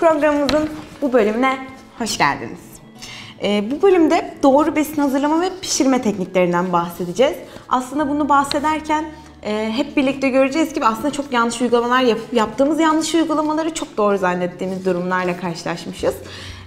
Programımızın bu bölümüne hoş geldiniz. Ee, bu bölümde doğru besin hazırlama ve pişirme tekniklerinden bahsedeceğiz. Aslında bunu bahsederken e, hep birlikte göreceğiz gibi aslında çok yanlış uygulamalar yapıp yaptığımız yanlış uygulamaları çok doğru zannettiğimiz durumlarla karşılaşmışız.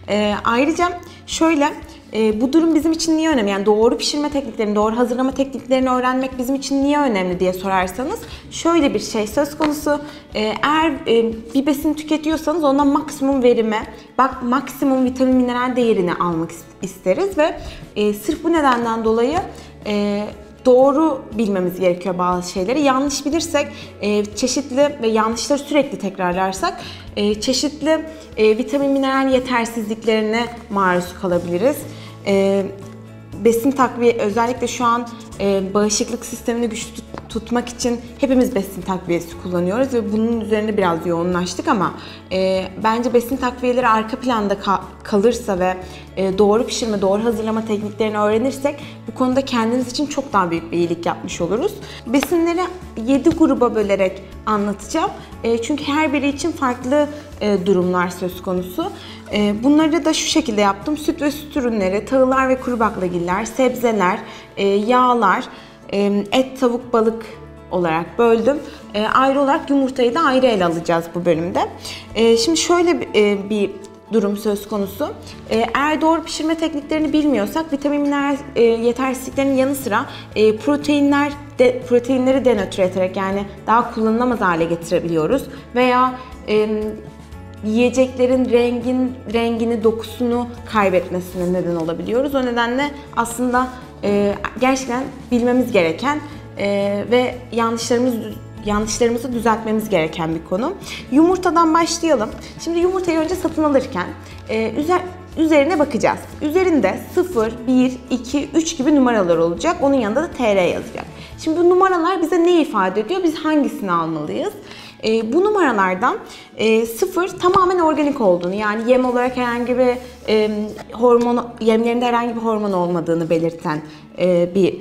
Ee, ayrıca şöyle e, bu durum bizim için niye önemli? Yani doğru pişirme tekniklerini, doğru hazırlama tekniklerini öğrenmek bizim için niye önemli diye sorarsanız şöyle bir şey söz konusu. E, eğer e, bir besin tüketiyorsanız ondan maksimum verime, bak maksimum vitamin mineral değerini almak isteriz ve e, sırf bu nedenden dolayı e, doğru bilmemiz gerekiyor bazı şeyleri. Yanlış bilirsek, e, çeşitli ve yanlışları sürekli tekrarlarsak e, çeşitli e, vitamin mineral yetersizliklerine maruz kalabiliriz. E, besin takviye özellikle şu an e, bağışıklık sistemini güçlü tut- tutmak için hepimiz besin takviyesi kullanıyoruz ve bunun üzerine biraz yoğunlaştık ama e, bence besin takviyeleri arka planda ka- kalırsa ve e, doğru pişirme, doğru hazırlama tekniklerini öğrenirsek bu konuda kendimiz için çok daha büyük bir iyilik yapmış oluruz. Besinleri 7 gruba bölerek anlatacağım. E, çünkü her biri için farklı e, durumlar söz konusu. E, bunları da şu şekilde yaptım. Süt ve süt ürünleri, tahıllar ve kuru baklagiller, sebzeler, e, yağlar, e, et, tavuk, balık olarak böldüm. E, ayrı olarak yumurtayı da ayrı ele alacağız bu bölümde. E, şimdi şöyle e, bir durum söz konusu. E, eğer doğru pişirme tekniklerini bilmiyorsak vitamin mineral e, yetersizliklerinin yanı sıra e, proteinler de, proteinleri denatüre ederek yani daha kullanılamaz hale getirebiliyoruz veya e, yiyeceklerin rengin rengini, dokusunu kaybetmesine neden olabiliyoruz. O nedenle aslında e, gerçekten bilmemiz gereken e, ve yanlışlarımız yanlışlarımızı düzeltmemiz gereken bir konu. Yumurtadan başlayalım. Şimdi yumurtayı önce satın alırken e, üzer, üzerine bakacağız. Üzerinde 0, 1, 2, 3 gibi numaralar olacak. Onun yanında da TR yazacak. Şimdi bu numaralar bize ne ifade ediyor? Biz hangisini almalıyız? E, bu numaralardan e, sıfır tamamen organik olduğunu yani yem olarak herhangi bir e, hormon yemlerinde herhangi bir hormon olmadığını belirten e, bir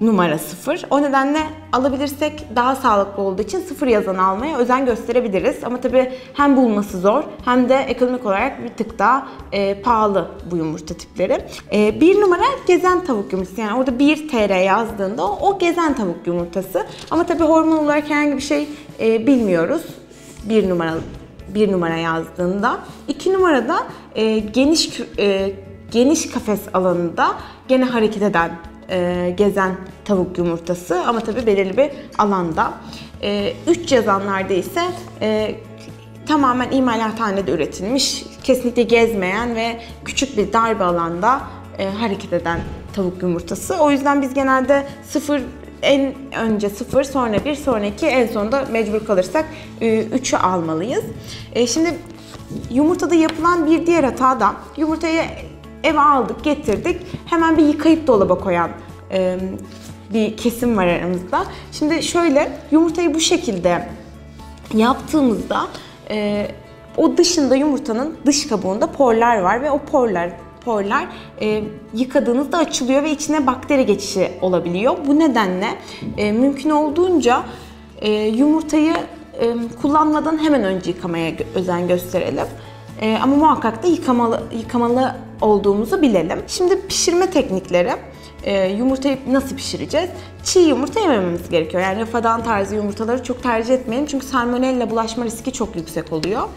numara sıfır. O nedenle alabilirsek daha sağlıklı olduğu için sıfır yazan almaya özen gösterebiliriz. Ama tabii hem bulması zor hem de ekonomik olarak bir tık daha e, pahalı bu yumurta tipleri. E, numara gezen tavuk yumurtası. Yani orada 1 TL yazdığında o, o gezen tavuk yumurtası. Ama tabii hormon olarak herhangi bir şey e, bilmiyoruz. Bir numara bir numara yazdığında. iki numarada e, geniş e, geniş kafes alanında gene hareket eden e, gezen tavuk yumurtası ama tabii belirli bir alanda. 3 yazanlarda ise e, tamamen imalathanede üretilmiş, kesinlikle gezmeyen ve küçük bir dar bir alanda e, hareket eden tavuk yumurtası. O yüzden biz genelde sıfır en önce 0, sonra 1, sonra 2, en sonunda mecbur kalırsak 3'ü almalıyız. E, şimdi yumurtada yapılan bir diğer hata da yumurtayı eve aldık, getirdik. Hemen bir yıkayıp dolaba koyan e, bir kesim var aramızda. Şimdi şöyle yumurtayı bu şekilde yaptığımızda e, o dışında yumurtanın dış kabuğunda porlar var ve o porlar porlar e, yıkadığınızda açılıyor ve içine bakteri geçişi olabiliyor. Bu nedenle e, mümkün olduğunca e, yumurtayı e, kullanmadan hemen önce yıkamaya özen gösterelim. E, ama muhakkak da yıkamalı, yıkamalı olduğumuzu bilelim. Şimdi pişirme teknikleri. E, yumurtayı nasıl pişireceğiz? Çiğ yumurta yemememiz gerekiyor. Yani rafadan tarzı yumurtaları çok tercih etmeyelim. Çünkü salmonella bulaşma riski çok yüksek oluyor.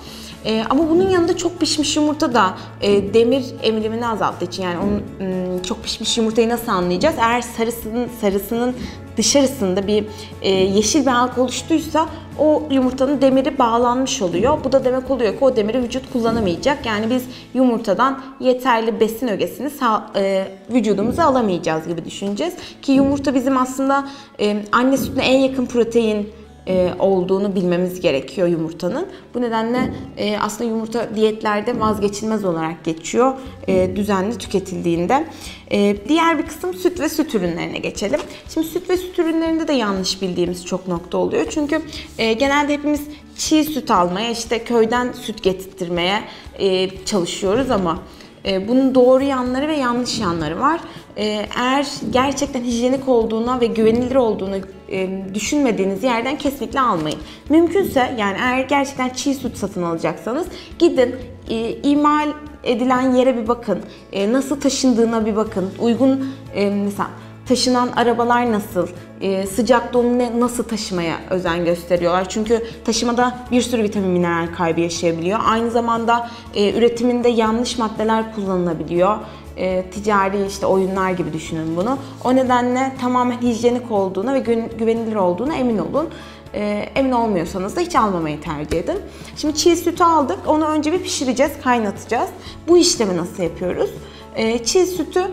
E, ama bunun yanında çok pişmiş yumurta da e, demir emilimini azalttığı için yani onun ım, çok pişmiş yumurtayı nasıl anlayacağız? Eğer sarısının sarısının dışarısında bir e, yeşil bir halka oluştuysa o yumurtanın demiri bağlanmış oluyor. Bu da demek oluyor ki o demiri vücut kullanamayacak. Yani biz yumurtadan yeterli besin ögesini sağ, e, vücudumuza alamayacağız gibi düşüneceğiz. Ki yumurta bizim aslında e, anne sütüne en yakın protein e, olduğunu bilmemiz gerekiyor yumurtanın. Bu nedenle e, aslında yumurta diyetlerde vazgeçilmez olarak geçiyor e, düzenli tüketildiğinde. E, diğer bir kısım süt ve süt ürünlerine geçelim. Şimdi süt ve süt ürünlerinde de yanlış bildiğimiz çok nokta oluyor. Çünkü e, genelde hepimiz çiğ süt almaya, işte köyden süt getirtmeye e, çalışıyoruz ama e, bunun doğru yanları ve yanlış yanları var. e, eğer gerçekten hijyenik olduğuna ve güvenilir olduğunu e, düşünmediğiniz yerden kesinlikle almayın. Mümkünse yani eğer gerçekten çiğ süt satın alacaksanız gidin e, imal edilen yere bir bakın. E, nasıl taşındığına bir bakın. Uygun e, mesela taşınan arabalar nasıl, e, sıcak doğum ne, nasıl taşımaya özen gösteriyorlar. Çünkü taşımada bir sürü vitamin mineral kaybı yaşayabiliyor. Aynı zamanda e, üretiminde yanlış maddeler kullanılabiliyor. E, ticari işte oyunlar gibi düşünün bunu. O nedenle tamamen hijyenik olduğuna ve güvenilir olduğuna emin olun. E, emin olmuyorsanız da hiç almamayı tercih edin. Şimdi çiğ sütü aldık. Onu önce bir pişireceğiz, kaynatacağız. Bu işlemi nasıl yapıyoruz? E, çiğ sütü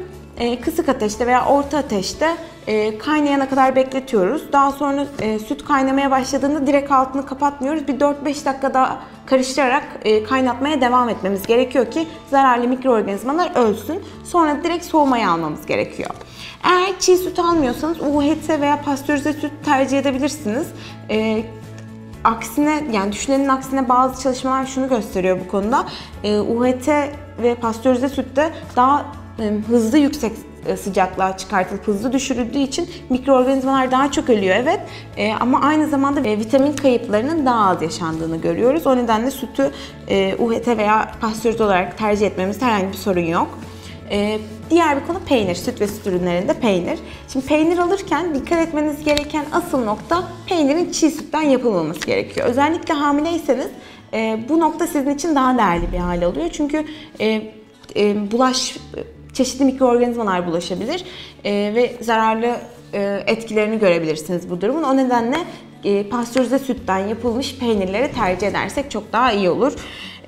kısık ateşte veya orta ateşte e, kaynayana kadar bekletiyoruz. Daha sonra e, süt kaynamaya başladığında direkt altını kapatmıyoruz. Bir 4-5 dakika daha karıştırarak kaynatmaya devam etmemiz gerekiyor ki zararlı mikroorganizmalar ölsün. Sonra direkt soğumaya almamız gerekiyor. Eğer çiğ süt almıyorsanız UHT veya pastörize süt tercih edebilirsiniz. aksine yani düşünenin aksine bazı çalışmalar şunu gösteriyor bu konuda. UHT ve pastörize sütte daha hızlı yüksek e, sıcaklığa çıkartılıp hızlı düşürüldüğü için mikroorganizmalar daha çok ölüyor evet e, ama aynı zamanda e, vitamin kayıplarının daha az yaşandığını görüyoruz. O nedenle sütü e, UHT veya pastörize olarak tercih etmemizde herhangi bir sorun yok. E, diğer bir konu peynir, süt ve süt ürünlerinde peynir. Şimdi peynir alırken dikkat etmeniz gereken asıl nokta peynirin çiğ sütten yapılmaması gerekiyor. Özellikle hamileyseniz e, bu nokta sizin için daha değerli bir hale alıyor. Çünkü e, e, bulaş çeşitli mikroorganizmalar bulaşabilir e, ve zararlı e, etkilerini görebilirsiniz bu durumun. O nedenle e, pastörize sütten yapılmış peynirleri tercih edersek çok daha iyi olur.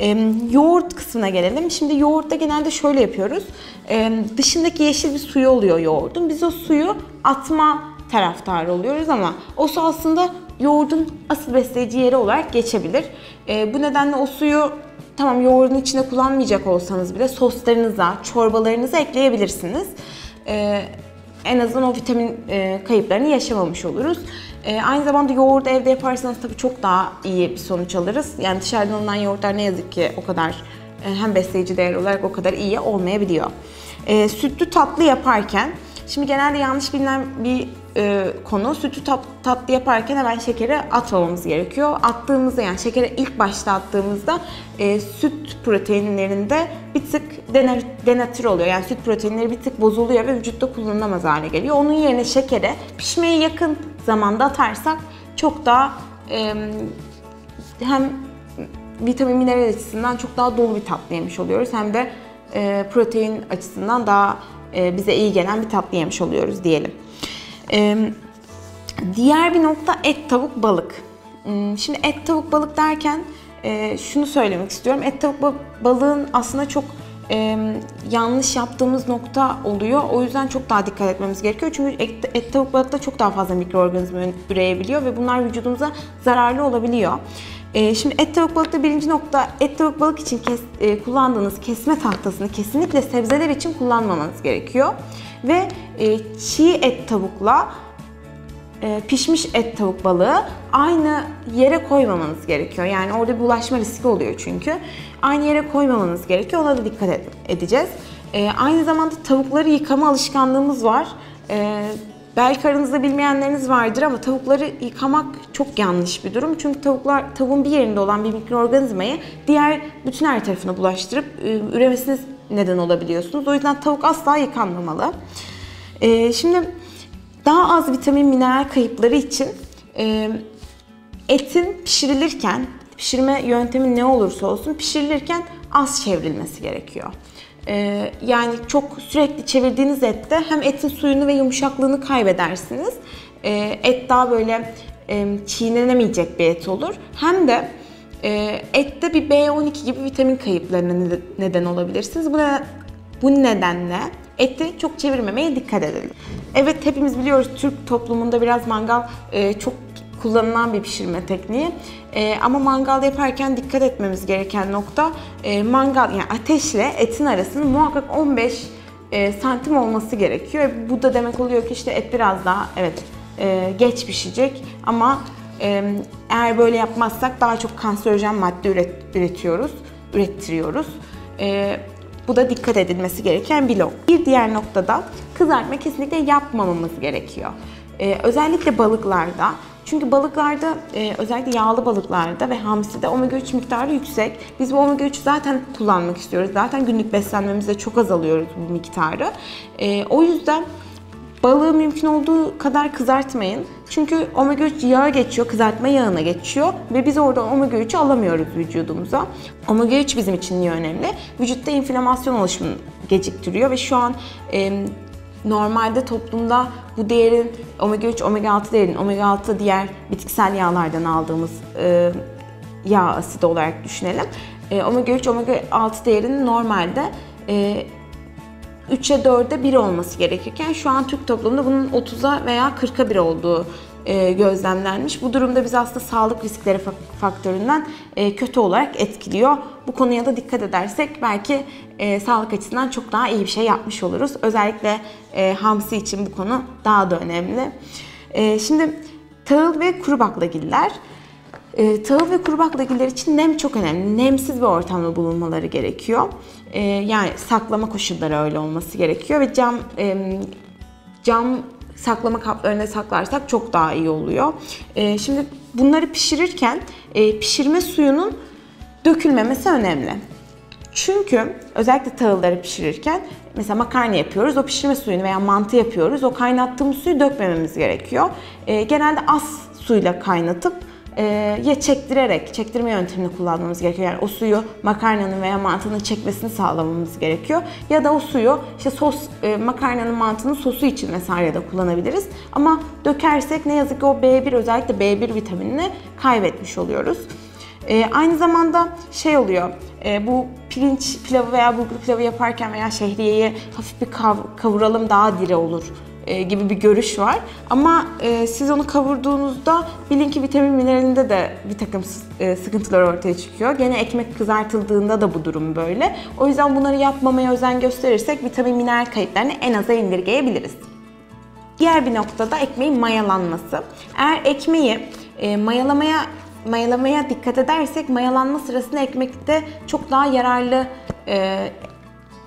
E, yoğurt kısmına gelelim. Şimdi yoğurtta genelde şöyle yapıyoruz. E, dışındaki yeşil bir suyu oluyor yoğurdun. Biz o suyu atma taraftarı oluyoruz ama o su aslında yoğurdun asıl besleyici yeri olarak geçebilir. E, bu nedenle o suyu Tamam yoğurdun içine kullanmayacak olsanız bile soslarınıza, çorbalarınıza ekleyebilirsiniz. Ee, en azından o vitamin e, kayıplarını yaşamamış oluruz. E, aynı zamanda yoğurdu evde yaparsanız tabii çok daha iyi bir sonuç alırız. Yani dışarıdan alınan yoğurtlar ne yazık ki o kadar e, hem besleyici değer olarak o kadar iyi olmayabiliyor. E, sütlü tatlı yaparken Şimdi genelde yanlış bilinen bir e, konu sütü tat, tatlı yaparken hemen şekeri atmamamız gerekiyor. Attığımızda yani şekeri ilk başta attığımızda e, süt proteinlerinde bir tık denatür oluyor. Yani süt proteinleri bir tık bozuluyor ve vücutta kullanılamaz hale geliyor. Onun yerine şekere pişmeye yakın zamanda atarsak çok daha e, hem vitamin mineral açısından çok daha dolu bir tatlı yemiş oluyoruz hem de e, protein açısından daha e, bize iyi gelen bir tatlı yemiş oluyoruz diyelim. E, diğer bir nokta et, tavuk, balık. Hmm, şimdi et, tavuk, balık derken e, şunu söylemek istiyorum. Et, tavuk, balığın aslında çok yanlış yaptığımız nokta oluyor. O yüzden çok daha dikkat etmemiz gerekiyor. Çünkü et, et tavuk balıkta çok daha fazla mikroorganizma üreyebiliyor ve bunlar vücudumuza zararlı olabiliyor. E, şimdi et tavuk balıkta birinci nokta et tavuk balık için kes, e, kullandığınız kesme tahtasını kesinlikle sebzeler için kullanmamanız gerekiyor. Ve e, çiğ et tavukla e, pişmiş et tavuk balığı aynı yere koymamanız gerekiyor. Yani orada bir bulaşma riski oluyor çünkü. Aynı yere koymamanız gerekiyor. Ona da dikkat ed- edeceğiz. E, aynı zamanda tavukları yıkama alışkanlığımız var. E, Belki aranızda bilmeyenleriniz vardır ama tavukları yıkamak çok yanlış bir durum. Çünkü tavuklar tavuğun bir yerinde olan bir mikroorganizmayı diğer bütün her tarafına bulaştırıp e, üremesine neden olabiliyorsunuz. O yüzden tavuk asla yıkanmamalı. E, şimdi daha az vitamin mineral kayıpları için e, etin pişirilirken pişirme yöntemi ne olursa olsun pişirilirken az çevrilmesi gerekiyor. Ee, yani çok sürekli çevirdiğiniz ette hem etin suyunu ve yumuşaklığını kaybedersiniz. Ee, et daha böyle e, çiğnenemeyecek bir et olur. Hem de e, ette bir B12 gibi vitamin kayıplarına neden olabilirsiniz. Bu, ne, bu nedenle eti çok çevirmemeye dikkat edelim. Evet hepimiz biliyoruz Türk toplumunda biraz mangal e, çok kullanılan bir pişirme tekniği. E, ama mangal yaparken dikkat etmemiz gereken nokta e, mangal yani ateşle etin arasının muhakkak 15 e, santim olması gerekiyor. Bu da demek oluyor ki işte et biraz daha evet e, geç pişecek ama e, eğer böyle yapmazsak daha çok kanserojen madde üret, üretiyoruz, ürettiriyoruz. E, Bu da dikkat edilmesi gereken bir nokta. Bir diğer noktada kızartma kesinlikle yapmamamız gerekiyor. Ee, özellikle balıklarda çünkü balıklarda e, özellikle yağlı balıklarda ve hamside omega 3 miktarı yüksek. Biz bu omega 3'ü zaten kullanmak istiyoruz. Zaten günlük beslenmemizde çok azalıyoruz bu miktarı. E, o yüzden balığı mümkün olduğu kadar kızartmayın. Çünkü omega 3 yağa geçiyor, kızartma yağına geçiyor ve biz orada omega 3'ü alamıyoruz vücudumuza. Omega 3 bizim için niye önemli? Vücutta inflamasyon oluşumunu geciktiriyor ve şu an e, normalde toplumda bu değerin omega 3, omega 6 değerin omega 6 diğer bitkisel yağlardan aldığımız e, yağ asidi olarak düşünelim. E, omega 3, omega 6 değerinin normalde e, 3'e 4'e 1 olması gerekirken şu an Türk toplumunda bunun 30'a veya 40'a 1 olduğu e, gözlemlenmiş. Bu durumda biz aslında sağlık riskleri faktöründen e, kötü olarak etkiliyor. Bu konuya da dikkat edersek belki e, sağlık açısından çok daha iyi bir şey yapmış oluruz. Özellikle hamsi için bu konu daha da önemli. Şimdi tahıl ve kuru baklagiller. E, tahıl ve kuru baklagiller için nem çok önemli. Nemsiz bir ortamda bulunmaları gerekiyor. E, yani saklama koşulları öyle olması gerekiyor ve cam e, cam saklama kaplarında saklarsak çok daha iyi oluyor. E, şimdi bunları pişirirken e, pişirme suyunun dökülmemesi önemli. Çünkü özellikle tahılları pişirirken mesela makarna yapıyoruz. O pişirme suyunu veya mantı yapıyoruz. O kaynattığımız suyu dökmememiz gerekiyor. E, genelde az suyla kaynatıp ya çektirerek, çektirme yöntemini kullanmamız gerekiyor. Yani o suyu makarnanın veya mantının çekmesini sağlamamız gerekiyor. Ya da o suyu işte sos, e, makarnanın mantının sosu için vesaire de kullanabiliriz. Ama dökersek ne yazık ki o B1 özellikle B1 vitaminini kaybetmiş oluyoruz. E, aynı zamanda şey oluyor, e, bu pirinç pilavı veya bulgur pilavı yaparken veya şehriyeyi hafif bir kav kavuralım daha diri olur gibi bir görüş var. Ama e, siz onu kavurduğunuzda bilin ki vitamin mineralinde de bir takım e, sıkıntılar ortaya çıkıyor. Gene ekmek kızartıldığında da bu durum böyle. O yüzden bunları yapmamaya özen gösterirsek vitamin mineral kayıtlarını en aza indirgeyebiliriz. Diğer bir noktada ekmeğin mayalanması. Eğer ekmeği e, mayalamaya mayalamaya dikkat edersek mayalanma sırasında ekmekte çok daha yararlı e,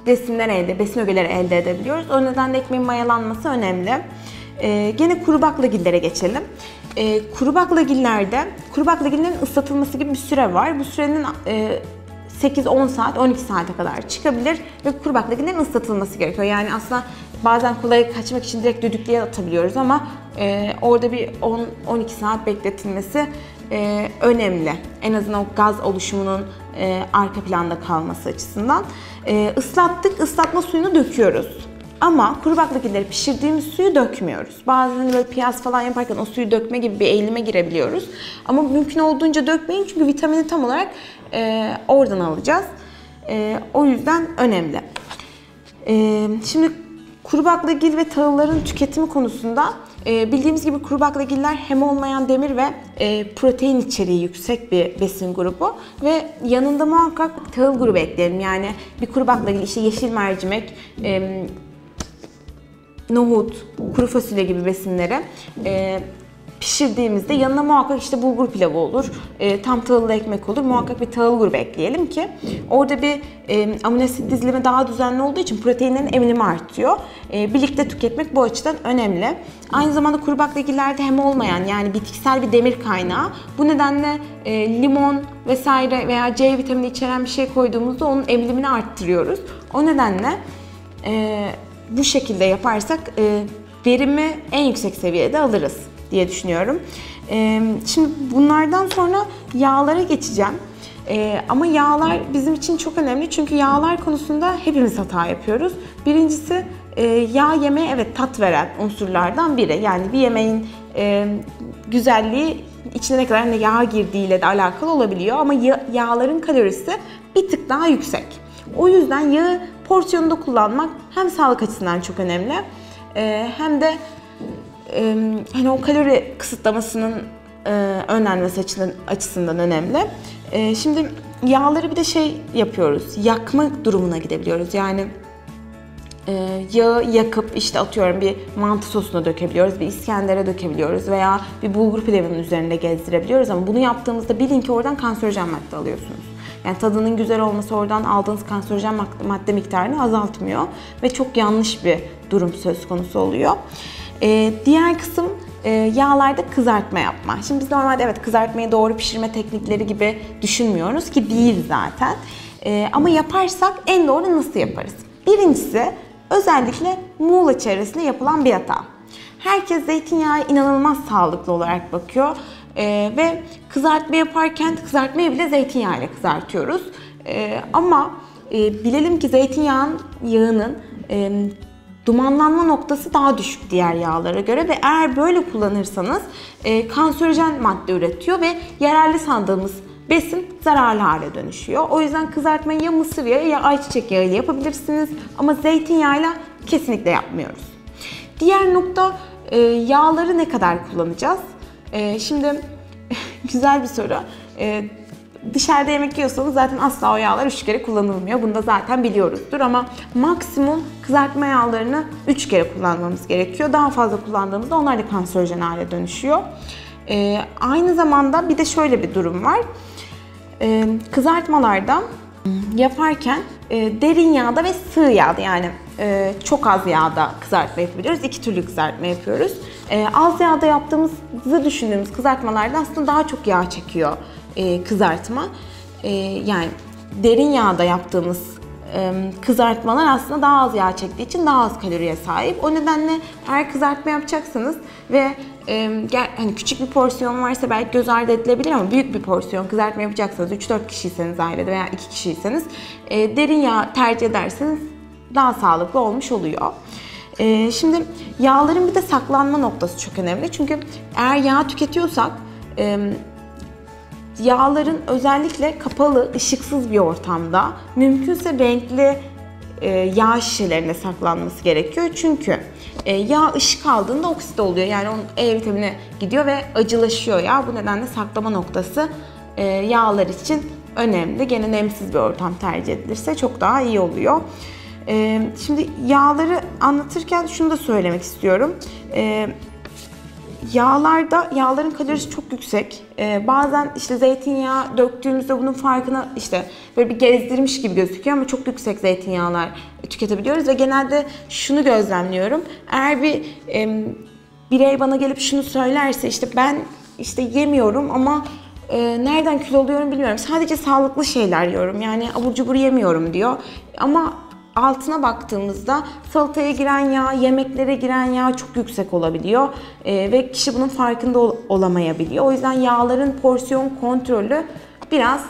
besinler elde, besin ögeleri elde edebiliyoruz. O nedenle ekmeğin mayalanması önemli. Ee, gene kuru baklagillere geçelim. Ee, kuru baklagillerde, kuru baklagillerin ıslatılması gibi bir süre var. Bu sürenin e, 8-10 saat, 12 saate kadar çıkabilir ve kuru baklagillerin ıslatılması gerekiyor. Yani aslında bazen kolay kaçmak için direkt düdüklüye atabiliyoruz ama e, orada bir 10-12 saat bekletilmesi e, önemli. En azından o gaz oluşumunun e, arka planda kalması açısından. E, ıslattık, ıslatma suyunu döküyoruz. Ama kuru baklagilleri pişirdiğimiz suyu dökmüyoruz. Bazen böyle piyaz falan yaparken o suyu dökme gibi bir eğilime girebiliyoruz. Ama mümkün olduğunca dökmeyin çünkü vitamini tam olarak e, oradan alacağız. E, o yüzden önemli. E, şimdi kuru baklagil ve tahılların tüketimi konusunda e, bildiğimiz gibi kuru baklagiller hem olmayan demir ve e, protein içeriği yüksek bir besin grubu ve yanında muhakkak tahıl grubu ekleyelim. Yani bir kuru baklagil işte yeşil mercimek, e, nohut, kuru fasulye gibi besinleri e, pişirdiğimizde yanına muhakkak işte bulgur pilavı olur, e, tam tahıllı ekmek olur. Muhakkak bir tahıl grubu ekleyelim ki orada bir e, amino asit dizilimi daha düzenli olduğu için proteinlerin emilimi artıyor. E, birlikte tüketmek bu açıdan önemli. Aynı zamanda kuru baklagillerde hem olmayan yani bitkisel bir demir kaynağı. Bu nedenle e, limon vesaire veya C vitamini içeren bir şey koyduğumuzda onun emilimini arttırıyoruz. O nedenle e, bu şekilde yaparsak e, verimi en yüksek seviyede alırız diye düşünüyorum. E, şimdi bunlardan sonra yağlara geçeceğim. E, ama yağlar bizim için çok önemli çünkü yağlar konusunda hepimiz hata yapıyoruz. Birincisi e, yağ yemeğe evet tat veren unsurlardan biri. Yani bir yemeğin e, güzelliği içine ne kadar ne yağ girdiğiyle de alakalı olabiliyor ama yağ, yağların kalorisi bir tık daha yüksek. O yüzden yağı porsiyonunda kullanmak hem sağlık açısından çok önemli e, hem de hani o kalori kısıtlamasının e, önlenmesi açısından, açısından önemli. E, şimdi yağları bir de şey yapıyoruz, yakma durumuna gidebiliyoruz. Yani e, yağı yakıp işte atıyorum bir mantı sosuna dökebiliyoruz, bir iskendere dökebiliyoruz veya bir bulgur pilavının üzerinde gezdirebiliyoruz ama bunu yaptığımızda bilin ki oradan kanserojen madde alıyorsunuz. Yani tadının güzel olması oradan aldığınız kanserojen madde miktarını azaltmıyor ve çok yanlış bir durum söz konusu oluyor. Ee, diğer kısım e, yağlarda kızartma yapma. Şimdi biz normalde evet kızartmayı doğru pişirme teknikleri gibi düşünmüyoruz ki değil zaten. Ee, ama yaparsak en doğru nasıl yaparız? Birincisi özellikle Muğla çevresinde yapılan bir hata. Herkes zeytinyağı inanılmaz sağlıklı olarak bakıyor. Ee, ve kızartma yaparken kızartmayı bile zeytinyağıyla kızartıyoruz. Ee, ama e, bilelim ki zeytinyağın yağının e, dumanlanma noktası daha düşük diğer yağlara göre ve eğer böyle kullanırsanız e, kanserojen madde üretiyor ve yararlı sandığımız besin zararlı hale dönüşüyor. O yüzden kızartmayı ya mısır yağı ya ayçiçek yağı ile yapabilirsiniz ama zeytinyağıyla kesinlikle yapmıyoruz. Diğer nokta e, yağları ne kadar kullanacağız? E, şimdi güzel bir soru. E, dışarıda yemek yiyorsanız zaten asla o yağlar 3 kere kullanılmıyor. Bunu da zaten biliyoruzdur ama maksimum kızartma yağlarını 3 kere kullanmamız gerekiyor. Daha fazla kullandığımızda onlar da kanserojen hale dönüşüyor. Ee, aynı zamanda bir de şöyle bir durum var. Ee, kızartmalarda yaparken e, derin yağda ve sığ yağda yani e, çok az yağda kızartma yapabiliyoruz. İki türlü kızartma yapıyoruz. E, az yağda yaptığımızı düşündüğümüz kızartmalarda aslında daha çok yağ çekiyor e, kızartma. E, yani derin yağda yaptığımız e, kızartmalar aslında daha az yağ çektiği için daha az kaloriye sahip. O nedenle eğer kızartma yapacaksanız ve e, hani küçük bir porsiyon varsa belki göz ardı edilebilir ama büyük bir porsiyon kızartma yapacaksanız 3-4 kişiyseniz ailede veya 2 kişiyseniz e, derin yağ tercih ederseniz daha sağlıklı olmuş oluyor. E, şimdi yağların bir de saklanma noktası çok önemli. Çünkü eğer yağ tüketiyorsak e, yağların özellikle kapalı, ışıksız bir ortamda mümkünse renkli e, yağ şişelerine saklanması gerekiyor. Çünkü e, yağ ışık aldığında oksit oluyor. Yani onun E vitamini gidiyor ve acılaşıyor yağ. Bu nedenle saklama noktası e, yağlar için önemli. Gene nemsiz bir ortam tercih edilirse çok daha iyi oluyor. Şimdi yağları anlatırken şunu da söylemek istiyorum. Yağlarda yağların kalorisi çok yüksek. Ee, bazen işte zeytinyağı döktüğümüzde bunun farkına işte böyle bir gezdirmiş gibi gözüküyor ama çok yüksek zeytinyağlar tüketebiliyoruz ve genelde şunu gözlemliyorum. Eğer bir e, birey bana gelip şunu söylerse işte ben işte yemiyorum ama e, nereden kilo oluyorum bilmiyorum. Sadece sağlıklı şeyler yiyorum. Yani abur cubur yemiyorum diyor. Ama altına baktığımızda salataya giren yağ, yemeklere giren yağ çok yüksek olabiliyor e, ve kişi bunun farkında ol- olamayabiliyor. O yüzden yağların porsiyon kontrolü biraz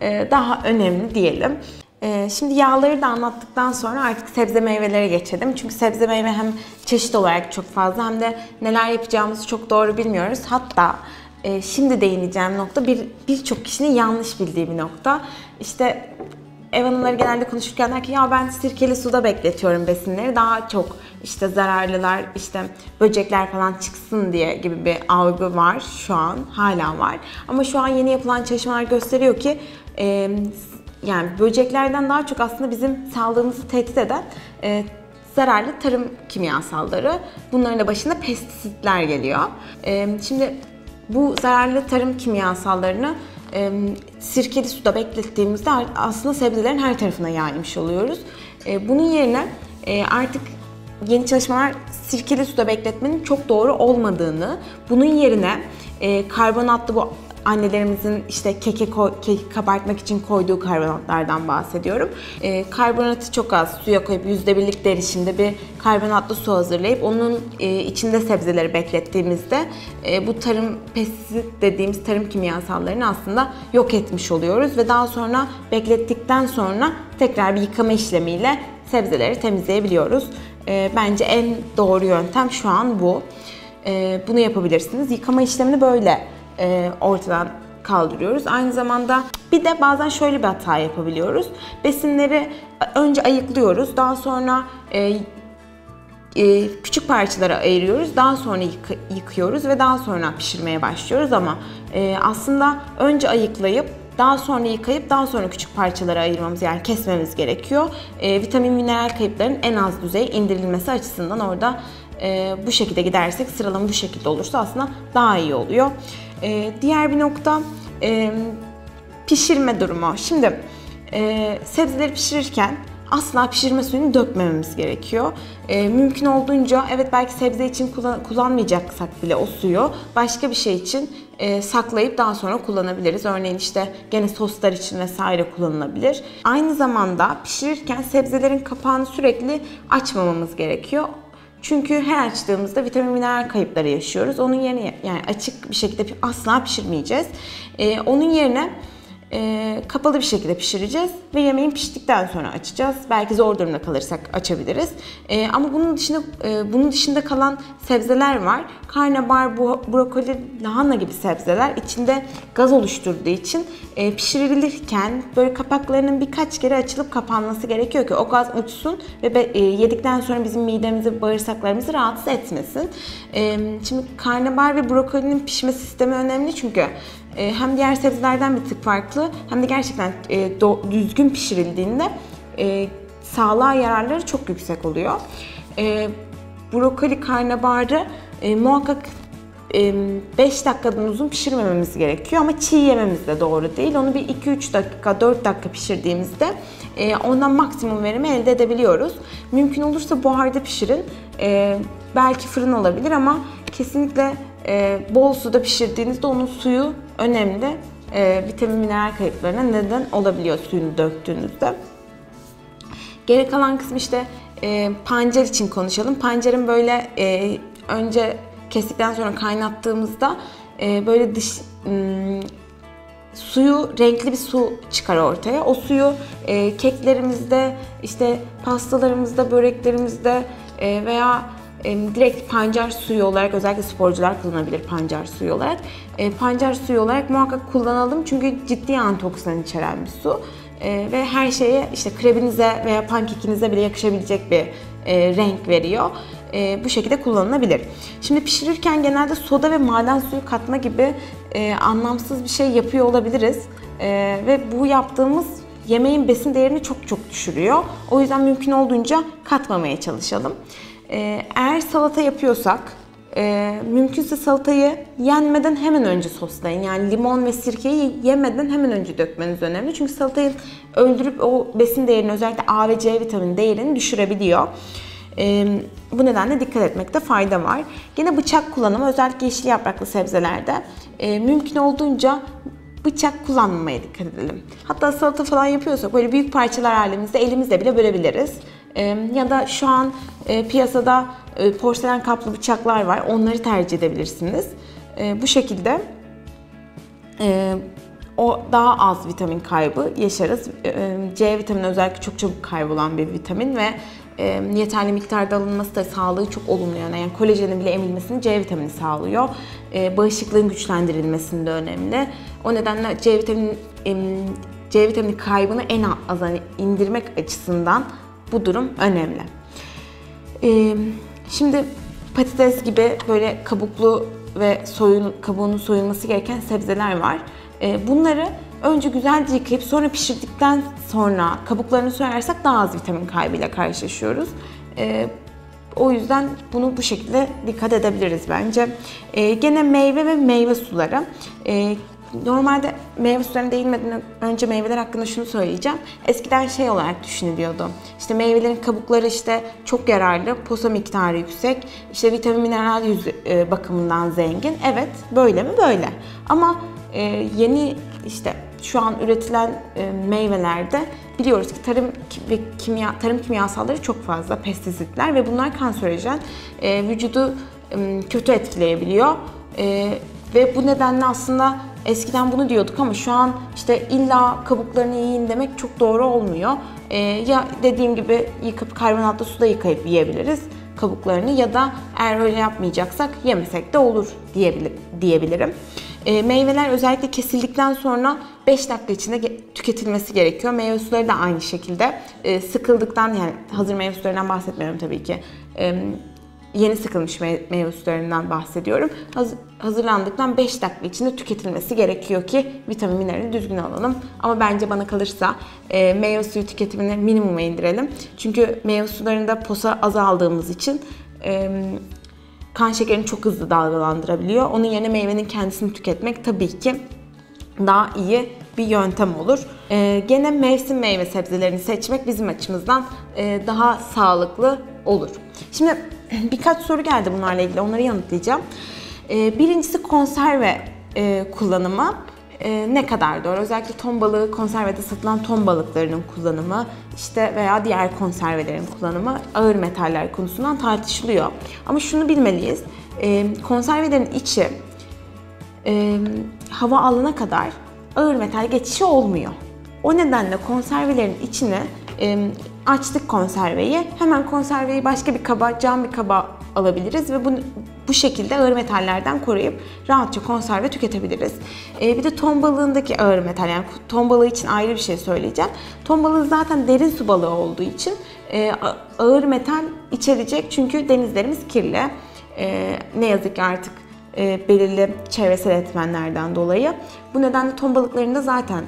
e, daha önemli diyelim. E, şimdi yağları da anlattıktan sonra artık sebze meyvelere geçelim. Çünkü sebze meyve hem çeşit olarak çok fazla hem de neler yapacağımızı çok doğru bilmiyoruz. Hatta e, şimdi değineceğim nokta bir birçok kişinin yanlış bildiği bir nokta. İşte ev hanımları genelde konuşurken der ki ya ben sirkeli suda bekletiyorum besinleri daha çok işte zararlılar işte böcekler falan çıksın diye gibi bir algı var şu an hala var. Ama şu an yeni yapılan çalışmalar gösteriyor ki e, yani böceklerden daha çok aslında bizim sağlığımızı tehdit eden e, zararlı tarım kimyasalları. Bunların da başında pestisitler geliyor. E, şimdi bu zararlı tarım kimyasallarını e, sirkeli suda beklettiğimizde aslında sebzelerin her tarafına yaymış oluyoruz. E, bunun yerine e, artık yeni çalışmalar sirkeli suda bekletmenin çok doğru olmadığını, bunun yerine e, karbonatlı bu annelerimizin işte keke, keki kabartmak için koyduğu karbonatlardan bahsediyorum. E, karbonatı çok az suya koyup yüzde birlik derişimde bir karbonatlı su hazırlayıp onun e, içinde sebzeleri beklettiğimizde e, bu tarım pestisit dediğimiz tarım kimyasallarını aslında yok etmiş oluyoruz ve daha sonra beklettikten sonra tekrar bir yıkama işlemiyle sebzeleri temizleyebiliyoruz. E, bence en doğru yöntem şu an bu. E, bunu yapabilirsiniz. Yıkama işlemini böyle e, ortadan kaldırıyoruz. Aynı zamanda bir de bazen şöyle bir hata yapabiliyoruz. Besinleri önce ayıklıyoruz. Daha sonra e, e, küçük parçalara ayırıyoruz. Daha sonra yık, yıkıyoruz ve daha sonra pişirmeye başlıyoruz ama e, aslında önce ayıklayıp daha sonra yıkayıp daha sonra küçük parçalara ayırmamız yani kesmemiz gerekiyor. E, vitamin mineral kayıplarının en az düzey indirilmesi açısından orada e, bu şekilde gidersek sıralama bu şekilde olursa aslında daha iyi oluyor. E, diğer bir nokta e, pişirme durumu. Şimdi e, sebzeleri pişirirken asla pişirme suyunu dökmememiz gerekiyor. E, mümkün olduğunca evet belki sebze için kullan, kullanmayacaksak bile o suyu başka bir şey için e, saklayıp daha sonra kullanabiliriz. Örneğin işte gene soslar için vesaire kullanılabilir. Aynı zamanda pişirirken sebzelerin kapağını sürekli açmamamız gerekiyor. Çünkü her açtığımızda vitamin mineral kayıpları yaşıyoruz. Onun yerine yani açık bir şekilde asla pişirmeyeceğiz. Ee, onun yerine e, kapalı bir şekilde pişireceğiz ve yemeğin piştikten sonra açacağız. Belki zor durumda kalırsak açabiliriz. E, ama bunun dışında e, bunun dışında kalan sebzeler var. Karnabahar, brokoli, lahana gibi sebzeler içinde gaz oluşturduğu için e, pişirilirken böyle kapaklarının birkaç kere açılıp kapanması gerekiyor ki o gaz uçsun ve be, e, yedikten sonra bizim midemizi, bağırsaklarımızı rahatsız etmesin. E, şimdi karnabahar ve brokolinin pişme sistemi önemli çünkü e, hem diğer sebzelerden bir tık farklı hem de gerçekten e, do, düzgün pişirildiğinde e, sağlığa yararları çok yüksek oluyor. E, brokoli karnabaharı e, muhakkak 5 dakikadan uzun pişirmememiz gerekiyor ama çiğ yememiz de doğru değil. Onu bir 2-3 dakika, 4 dakika pişirdiğimizde ondan maksimum verimi elde edebiliyoruz. Mümkün olursa buharda pişirin. Belki fırın olabilir ama kesinlikle bol suda pişirdiğinizde onun suyu önemli. Vitamin mineral kayıplarına neden olabiliyor suyunu döktüğünüzde. Geri kalan kısmı işte pancar için konuşalım. Pancarın böyle önce kestikten sonra kaynattığımızda e, böyle dış ım, suyu renkli bir su çıkar ortaya. O suyu e, keklerimizde, işte pastalarımızda, böreklerimizde e, veya e, direkt pancar suyu olarak özellikle sporcular kullanabilir pancar suyu olarak. E, pancar suyu olarak muhakkak kullanalım çünkü ciddi antioksidan içeren bir su. E, ve her şeye işte krebinize veya pankekinize bile yakışabilecek bir e, renk veriyor e, bu şekilde kullanılabilir. Şimdi pişirirken genelde soda ve maden suyu katma gibi e, anlamsız bir şey yapıyor olabiliriz. E, ve bu yaptığımız yemeğin besin değerini çok çok düşürüyor. O yüzden mümkün olduğunca katmamaya çalışalım. E, eğer salata yapıyorsak e, mümkünse salatayı yenmeden hemen önce soslayın. Yani limon ve sirkeyi yemeden hemen önce dökmeniz önemli. Çünkü salatayı öldürüp o besin değerini özellikle A ve C vitamini değerini düşürebiliyor. E, bu nedenle dikkat etmekte fayda var. Yine bıçak kullanımı özellikle yeşil yapraklı sebzelerde e, mümkün olduğunca bıçak kullanmamaya dikkat edelim. Hatta salata falan yapıyorsak böyle büyük parçalar halimizde elimizle bile bölebiliriz. Ya da şu an e, piyasada e, porselen kaplı bıçaklar var. Onları tercih edebilirsiniz. E, bu şekilde o daha az vitamin kaybı yaşarız. C vitamini özellikle çok çabuk kaybolan bir vitamin ve yeterli miktarda alınması da sağlığı çok olumlu yöne. Yani kolajenin bile emilmesini C vitamini sağlıyor. Bağışıklığın güçlendirilmesinde önemli. O nedenle C vitamini C vitamini kaybını en aza indirmek açısından bu durum önemli. E, şimdi patates gibi böyle kabuklu ve soyun, kabuğunun soyulması gereken sebzeler var. E, bunları önce güzelce yıkayıp sonra pişirdikten sonra kabuklarını soyarsak daha az vitamin kaybıyla karşılaşıyoruz. E, o yüzden bunu bu şekilde dikkat edebiliriz bence. E, gene meyve ve meyve suları. E, normalde meyve sularına değinmeden önce meyveler hakkında şunu söyleyeceğim. Eskiden şey olarak düşünülüyordu. İşte meyvelerin kabukları işte çok yararlı, posa miktarı yüksek, işte vitamin mineral yüzü, e, bakımından zengin. Evet, böyle mi? Böyle. Ama e, yeni işte şu an üretilen e, meyvelerde biliyoruz ki tarım ve kimya tarım kimyasalları çok fazla pestisitler ve bunlar kanserojen e, vücudu kötü etkileyebiliyor. E, ve bu nedenle aslında eskiden bunu diyorduk ama şu an işte illa kabuklarını yiyin demek çok doğru olmuyor. E, ya dediğim gibi yıkıp karbonatlı suda yıkayıp yiyebiliriz kabuklarını ya da eğer öyle yapmayacaksak yemesek de olur diyebilir, diyebilirim. E, meyveler özellikle kesildikten sonra 5 dakika içinde tüketilmesi gerekiyor. Meyve suları da aynı şekilde. E, sıkıldıktan yani hazır meyve sularından bahsetmiyorum tabii ki. E, yeni sıkılmış meyve sularından bahsediyorum. hazırlandıktan 5 dakika içinde tüketilmesi gerekiyor ki vitamin minerali düzgün alalım. Ama bence bana kalırsa e, meyve suyu tüketimini minimuma indirelim. Çünkü meyve sularında posa azaldığımız için e, kan şekerini çok hızlı dalgalandırabiliyor. Onun yerine meyvenin kendisini tüketmek tabii ki daha iyi bir yöntem olur. Ee, gene mevsim meyve sebzelerini seçmek bizim açımızdan e, daha sağlıklı olur. Şimdi birkaç soru geldi bunlarla ilgili onları yanıtlayacağım. Ee, birincisi konserve e, kullanımı e, ne kadar doğru? Özellikle ton balığı, konservede satılan ton balıklarının kullanımı işte veya diğer konservelerin kullanımı ağır metaller konusundan tartışılıyor. Ama şunu bilmeliyiz. E, konservelerin içi e, hava alana kadar ağır metal geçişi olmuyor. O nedenle konservelerin içine açtık konserveyi. Hemen konserveyi başka bir kaba, cam bir kaba alabiliriz ve bunu bu şekilde ağır metallerden koruyup rahatça konserve tüketebiliriz. E, bir de ton balığındaki ağır metal yani ton balığı için ayrı bir şey söyleyeceğim. Ton balığı zaten derin su balığı olduğu için e, ağır metal içerecek çünkü denizlerimiz kirli. E, ne yazık ki artık e, belirli çevresel etmenlerden dolayı. Bu nedenle ton balıklarında zaten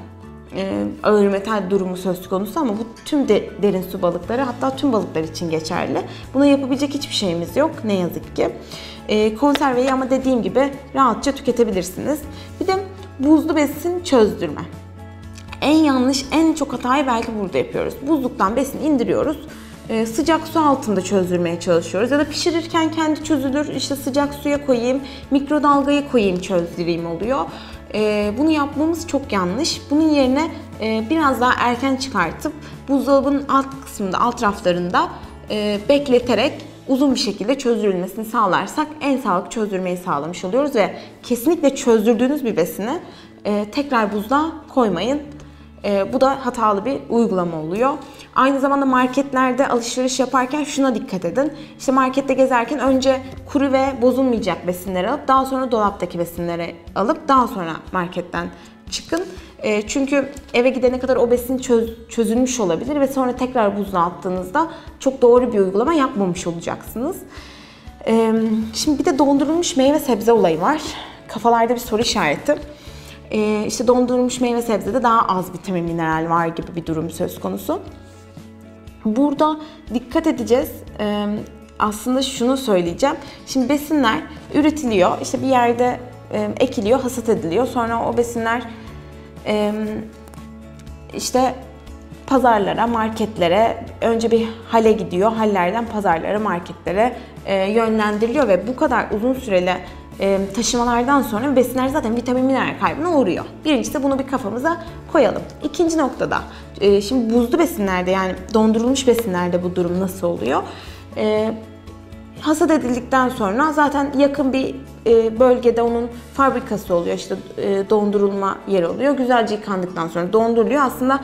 e, ağır metal durumu söz konusu ama bu tüm de, derin su balıkları hatta tüm balıklar için geçerli. Buna yapabilecek hiçbir şeyimiz yok ne yazık ki. E, konserveyi ama dediğim gibi rahatça tüketebilirsiniz. Bir de buzlu besin çözdürme. En yanlış, en çok hatayı belki burada yapıyoruz. Buzluktan besin indiriyoruz. Ee, sıcak su altında çözdürmeye çalışıyoruz. Ya da pişirirken kendi çözülür, işte sıcak suya koyayım, mikrodalgaya koyayım çözdüreyim oluyor. Ee, bunu yapmamız çok yanlış. Bunun yerine e, biraz daha erken çıkartıp buzdolabının alt kısmında, alt raflarında e, bekleterek uzun bir şekilde çözdürülmesini sağlarsak en sağlıklı çözdürmeyi sağlamış oluyoruz ve kesinlikle çözdürdüğünüz bir besini e, tekrar buzluğa koymayın. Bu da hatalı bir uygulama oluyor. Aynı zamanda marketlerde alışveriş yaparken şuna dikkat edin. İşte markette gezerken önce kuru ve bozulmayacak besinleri alıp daha sonra dolaptaki besinleri alıp daha sonra marketten çıkın. E, çünkü eve gidene kadar o besin çöz, çözülmüş olabilir ve sonra tekrar buzluğa attığınızda çok doğru bir uygulama yapmamış olacaksınız. E, şimdi bir de dondurulmuş meyve sebze olayı var. Kafalarda bir soru işareti. E, işte dondurulmuş meyve sebzede daha az vitamin mineral var gibi bir durum söz konusu. Burada dikkat edeceğiz. E, aslında şunu söyleyeceğim. Şimdi besinler üretiliyor. İşte bir yerde e, ekiliyor, hasat ediliyor. Sonra o besinler e, işte pazarlara, marketlere önce bir hale gidiyor. Hallerden pazarlara, marketlere e, yönlendiriliyor ve bu kadar uzun süreli e, taşımalardan sonra besinler zaten vitamin mineral kaybına uğruyor. Birincisi bunu bir kafamıza koyalım. İkinci noktada e, şimdi buzlu besinlerde yani dondurulmuş besinlerde bu durum nasıl oluyor? E, hasat edildikten sonra zaten yakın bir e, bölgede onun fabrikası oluyor. işte dondurulma yeri oluyor. Güzelce yıkandıktan sonra donduruluyor. Aslında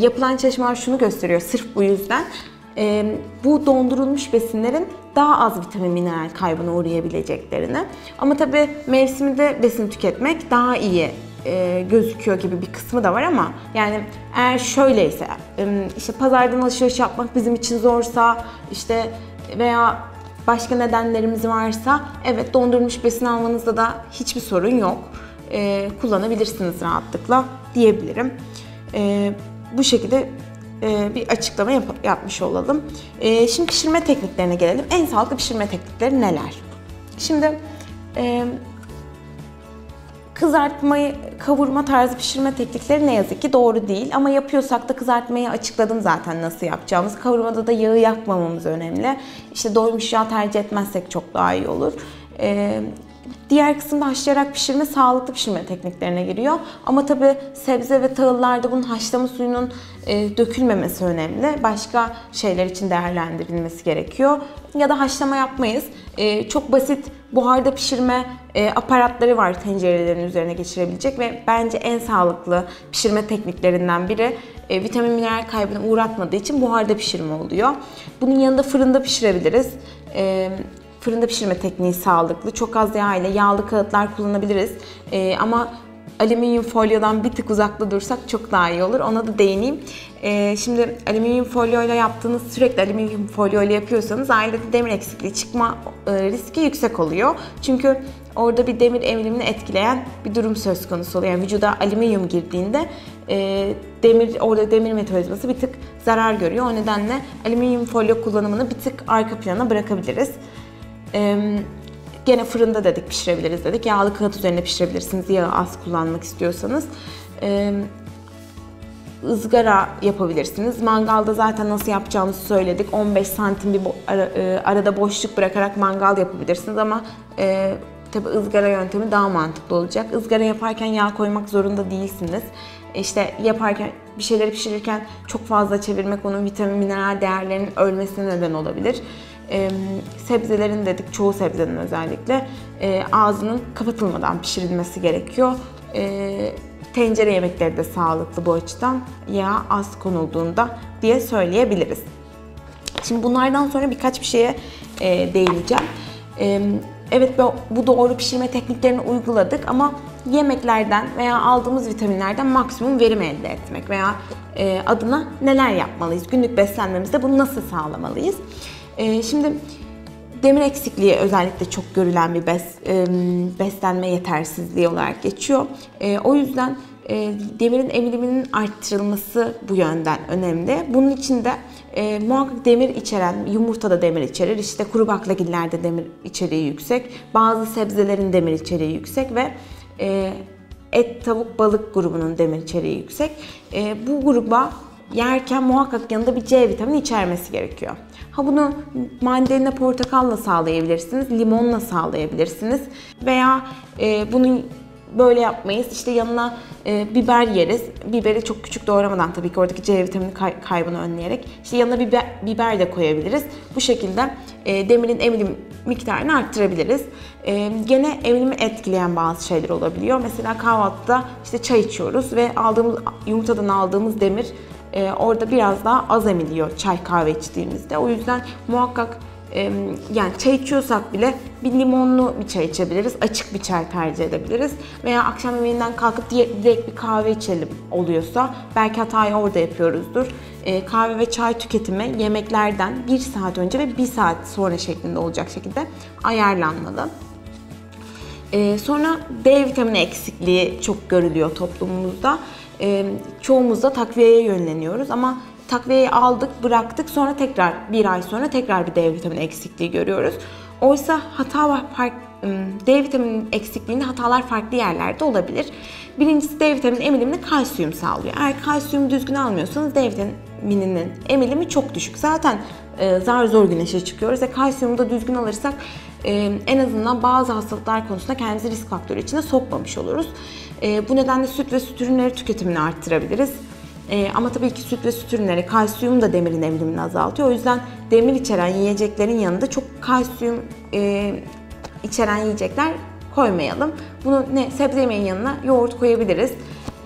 yapılan çalışmalar şunu gösteriyor sırf bu yüzden. Bu dondurulmuş besinlerin daha az vitamin mineral kaybına uğrayabileceklerini. Ama tabii mevsiminde besin tüketmek daha iyi gözüküyor gibi bir kısmı da var ama yani eğer şöyleyse işte pazardan alışveriş yapmak bizim için zorsa işte veya başka nedenlerimiz varsa evet dondurmuş besin almanızda da hiçbir sorun yok. E, kullanabilirsiniz rahatlıkla diyebilirim. E, bu şekilde e, bir açıklama yap- yapmış olalım. E, şimdi pişirme tekniklerine gelelim. En sağlıklı pişirme teknikleri neler? Şimdi e, kızartmayı, kavurma tarzı pişirme teknikleri ne yazık ki doğru değil. Ama yapıyorsak da kızartmayı açıkladım zaten nasıl yapacağımız. Kavurmada da yağı yakmamamız önemli. İşte doymuş yağ tercih etmezsek çok daha iyi olur. Ee, Diğer kısımda haşlayarak pişirme sağlıklı pişirme tekniklerine giriyor. Ama tabi sebze ve tahıllarda bunun haşlama suyunun e, dökülmemesi önemli. Başka şeyler için değerlendirilmesi gerekiyor. Ya da haşlama yapmayız. E, çok basit buharda pişirme e, aparatları var tencerelerin üzerine geçirebilecek ve bence en sağlıklı pişirme tekniklerinden biri e, vitamin mineral kaybına uğratmadığı için buharda pişirme oluyor. Bunun yanında fırında pişirebiliriz. E, Fırında pişirme tekniği sağlıklı. Çok az yağ ile yağlı kağıtlar kullanabiliriz. Ee, ama alüminyum folyodan bir tık uzakta dursak çok daha iyi olur. Ona da değineyim. Ee, şimdi alüminyum folyoyla yaptığınız sürekli alüminyum folyoyla yapıyorsanız ailede demir eksikliği çıkma e, riski yüksek oluyor. Çünkü orada bir demir emilimini etkileyen bir durum söz konusu oluyor. Yani vücuda alüminyum girdiğinde e, demir orada demir metabolizması bir tık zarar görüyor. O nedenle alüminyum folyo kullanımını bir tık arka plana bırakabiliriz. Ee, gene fırında dedik pişirebiliriz dedik. Yağlı kağıt üzerine pişirebilirsiniz yağı az kullanmak istiyorsanız. e, ızgara yapabilirsiniz. Mangalda zaten nasıl yapacağımızı söyledik. 15 santim bir bo- ara- e, arada boşluk bırakarak mangal yapabilirsiniz ama e, tabi ızgara yöntemi daha mantıklı olacak. Izgara yaparken yağ koymak zorunda değilsiniz. İşte yaparken bir şeyleri pişirirken çok fazla çevirmek onun vitamin mineral değerlerinin ölmesine neden olabilir. E, sebzelerin dedik çoğu sebzenin özellikle e, ağzının kapatılmadan pişirilmesi gerekiyor. E, tencere yemekleri de sağlıklı bu açıdan yağ az konulduğunda diye söyleyebiliriz. Şimdi bunlardan sonra birkaç bir şeye e, değineceğim. E, evet bu- doğru pişirme tekniklerini uyguladık ama yemeklerden veya aldığımız vitaminlerden maksimum verim elde etmek veya e, adına neler yapmalıyız? Günlük beslenmemizde bunu nasıl sağlamalıyız? E, şimdi Demir eksikliği özellikle çok görülen bir bes, e, beslenme yetersizliği olarak geçiyor. E, o yüzden e, demirin emiliminin arttırılması bu yönden önemli. Bunun için de e, muhakkak demir içeren, yumurta da demir içerir, işte kuru baklagillerde demir içeriği yüksek, bazı sebzelerin demir içeriği yüksek ve e, et, tavuk, balık grubunun demir içeriği yüksek. E, bu gruba yerken muhakkak yanında bir C vitamini içermesi gerekiyor. Ha bunu mandalina portakalla sağlayabilirsiniz, limonla sağlayabilirsiniz veya e, bunu böyle yapmayız. İşte yanına e, biber yeriz. Biberi çok küçük doğramadan tabii ki oradaki C vitamini kay- kaybını önleyerek. İşte yanına biber, biber de koyabiliriz. Bu şekilde e, demirin emilim miktarını arttırabiliriz. E, gene emilimi etkileyen bazı şeyler olabiliyor. Mesela kahvaltıda işte çay içiyoruz ve aldığımız yumurtadan aldığımız demir e, orada biraz daha az emiliyor çay kahve içtiğimizde. O yüzden muhakkak e, yani çay içiyorsak bile bir limonlu bir çay içebiliriz. Açık bir çay tercih edebiliriz. Veya akşam yemeğinden kalkıp direkt bir kahve içelim oluyorsa belki hatayı orada yapıyoruzdur. E, kahve ve çay tüketimi yemeklerden bir saat önce ve bir saat sonra şeklinde olacak şekilde ayarlanmalı. Ee, sonra D vitamini eksikliği çok görülüyor toplumumuzda. Ee, çoğumuz da takviyeye yönleniyoruz ama takviyeyi aldık, bıraktık sonra tekrar bir ay sonra tekrar bir D vitamini eksikliği görüyoruz. Oysa hata fark, D vitamini eksikliğinde hatalar farklı yerlerde olabilir. Birincisi D vitamini emilimini kalsiyum sağlıyor. Eğer kalsiyum düzgün almıyorsanız D vitamininin emilimi çok düşük. Zaten e, zar zor güneşe çıkıyoruz ve kalsiyumu da düzgün alırsak e, en azından bazı hastalıklar konusunda kendimizi risk faktörü içine sokmamış oluruz. E, bu nedenle süt ve süt ürünleri tüketimini arttırabiliriz. E, ama tabii ki süt ve süt ürünleri kalsiyum da demirin emilimini azaltıyor. O yüzden demir içeren yiyeceklerin yanında çok kalsiyum e, içeren yiyecekler koymayalım. Bunu ne sebze yemeğin yanına yoğurt koyabiliriz.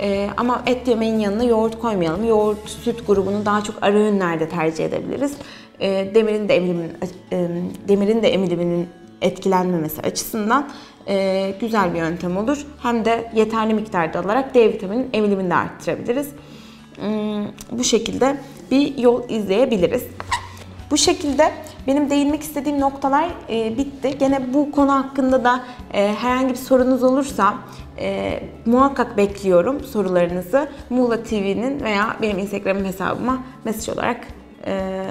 Ee, ama et yemeğin yanına yoğurt koymayalım. Yoğurt, süt grubunu daha çok ara öğünlerde tercih edebiliriz. Ee, demirin de emiliminin, e, demirin de emiliminin etkilenmemesi açısından e, güzel bir yöntem olur. Hem de yeterli miktarda alarak D vitaminin emilimini de arttırabiliriz. Hmm, bu şekilde bir yol izleyebiliriz. Bu şekilde benim değinmek istediğim noktalar e, bitti. Gene bu konu hakkında da e, herhangi bir sorunuz olursa e, muhakkak bekliyorum sorularınızı. Muğla TV'nin veya benim Instagram hesabıma mesaj olarak e,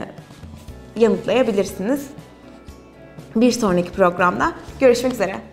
yanıtlayabilirsiniz. Bir sonraki programda görüşmek üzere.